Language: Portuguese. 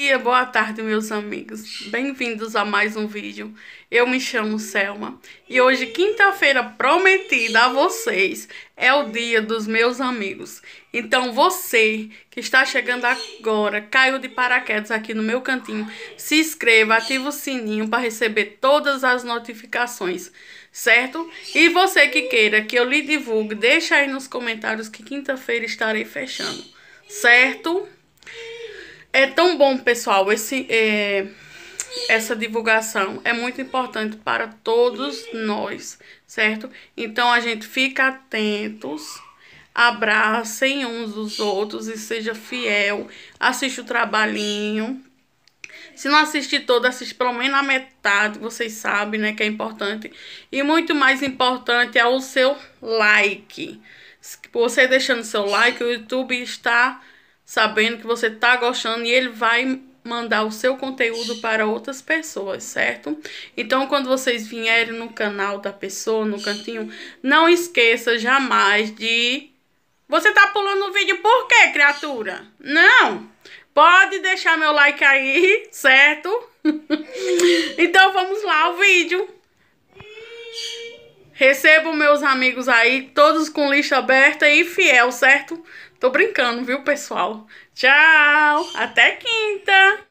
dia, boa tarde, meus amigos. Bem-vindos a mais um vídeo. Eu me chamo Selma e hoje, quinta-feira prometida a vocês, é o dia dos meus amigos. Então, você que está chegando agora, caiu de paraquedas aqui no meu cantinho, se inscreva, ativa o sininho para receber todas as notificações, certo? E você que queira que eu lhe divulgue, deixa aí nos comentários que quinta-feira estarei fechando, certo? É tão bom, pessoal, esse, é, essa divulgação é muito importante para todos nós, certo? Então a gente fica atentos, abracem uns os outros e seja fiel, assiste o trabalhinho. Se não assistir todo, assiste pelo menos a metade, vocês sabem, né, que é importante. E muito mais importante é o seu like. Você deixando seu like, o YouTube está sabendo que você tá gostando e ele vai mandar o seu conteúdo para outras pessoas, certo? Então, quando vocês vierem no canal da pessoa, no cantinho, não esqueça jamais de... Você tá pulando o vídeo por quê, criatura? Não! Pode deixar meu like aí, certo? então, vamos lá o vídeo. Recebo meus amigos aí, todos com lista aberta e fiel, certo? Tô brincando, viu, pessoal? Tchau! Até quinta!